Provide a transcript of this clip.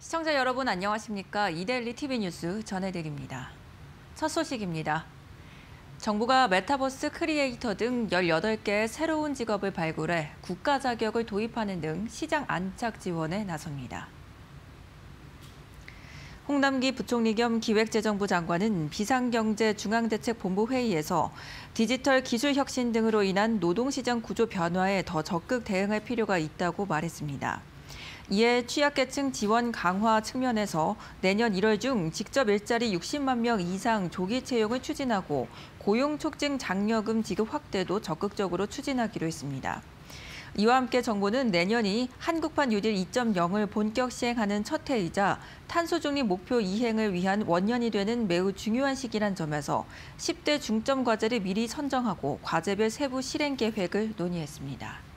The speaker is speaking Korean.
시청자 여러분 안녕하십니까? 이데일리 TV 뉴스 전해드립니다. 첫 소식입니다. 정부가 메타버스 크리에이터 등 18개의 새로운 직업을 발굴해 국가 자격을 도입하는 등 시장 안착 지원에 나섭니다. 홍남기 부총리 겸 기획재정부 장관은 비상경제중앙대책본부 회의에서 디지털 기술 혁신 등으로 인한 노동시장 구조 변화에 더 적극 대응할 필요가 있다고 말했습니다. 이에 취약계층 지원 강화 측면에서 내년 1월 중 직접 일자리 60만 명 이상 조기 채용을 추진하고 고용 촉진 장려금 지급 확대도 적극적으로 추진하기로 했습니다. 이와 함께 정부는 내년이 한국판 뉴딜 2.0을 본격 시행하는 첫 해이자 탄소 중립 목표 이행을 위한 원년이 되는 매우 중요한 시기란 점에서 10대 중점 과제를 미리 선정하고 과제별 세부 실행 계획을 논의했습니다.